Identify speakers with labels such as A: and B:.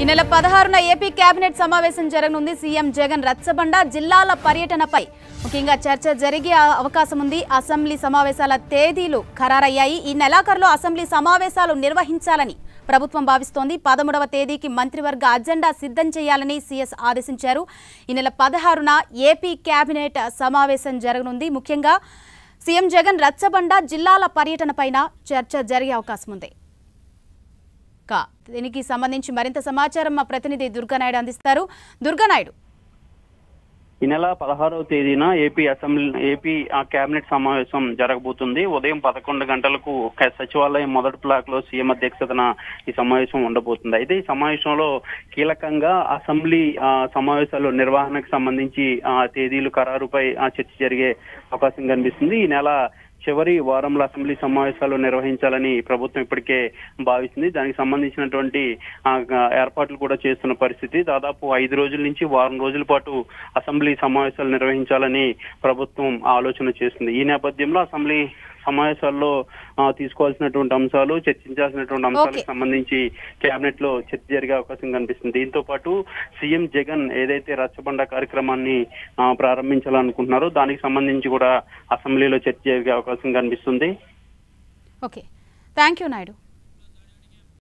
A: ఈ నెల పదహారున ఏపీ కేబినెట్ సమావేశం జరగనుంది. సీఎం జగన్ రచ్చబండ జిల్లాల పర్యటనపై ముఖ్యంగా చర్చ జరిగే అవకాశం ఉంది అసెంబ్లీ సమావేశాల తేదీలు ఖరారయ్యాయి. ఈ నెలాఖరులో అసెంబ్లీ సమావేశాలు నిర్వహించాలని ప్రభుత్వం భావిస్తోంది. పదమూడవ తేదీకి మంత్రివర్గ అజెండా సిద్ధం చేయాలని సీఎస్ ఆదేశించారు. ఈ నెల పదహారున ఏపీ కేబినెట్ సమావేశం జరగనుంది. ముఖ్యంగా సీఎం జగన్ రచ్చబండ జిల్లాల పర్యటనపైన చర్చ జరిగే అవకాశం ఉంది దీనికి సంబంధించి మరింత సమాచారం మా ప్రతినిధి దుర్గానాయుడు అందిస్తారు. దుర్గానాయుడు.
B: ఈ నెల పదహారవ తేదీన ఏపీ అసెంబ్లీ ఏపీ ఆ కేబినెట్ సమావేశం జరగబోతుంది. ఉదయం పదకొండు గంటలకు సచివాలయం మొదటి బ్లాక్లో సీఎం అధ్యక్షతన ఈ సమావేశం ఉండబోతుంది. అయితే ఈ సమావేశంలో కీలకంగా అసెంబ్లీ సమావేశాలు నిర్వహణకు సంబంధించి ఆ, తేదీలు ఖరారుపై ఆ, చర్చ జరిగే అవకాశం కనిపిస్తుంది. ఈ నెల చివరి వారంలో అసెంబ్లీ సమావేశాలు నిర్వహించాలని ప్రభుత్వం ఇప్పటికే భావిస్తుంది. దానికి సంబంధించినటువంటి ఏర్పాట్లు కూడా చేస్తున్న పరిస్థితి. దాదాపు ఐదు రోజుల నుంచి వారం రోజుల పాటు అసెంబ్లీ సమావేశాలు నిర్వహించాలని ప్రభుత్వం ఆలోచన చేస్తుంది. ఈ నేపథ్యంలో అసెంబ్లీ సమావేశాల్లో తీసుకోవాల్సినటువంటి అంశాలు చర్చించాల్సినటువంటి అంశాలకు. సంబంధించి కేబినెట్లో చర్చ జరిగే అవకాశం కనిపిస్తుంది. దీంతో పాటు సీఎం జగన్ ఏదైతే రచ్చబండ కార్యక్రమాన్ని ప్రారంభించాలనుకుంటున్నారో దానికి సంబంధించి కూడా అసెంబ్లీలో చర్చ జరిగే అవకాశం కనిపిస్తుంది.
A: ఓకే. Thank you Naidu.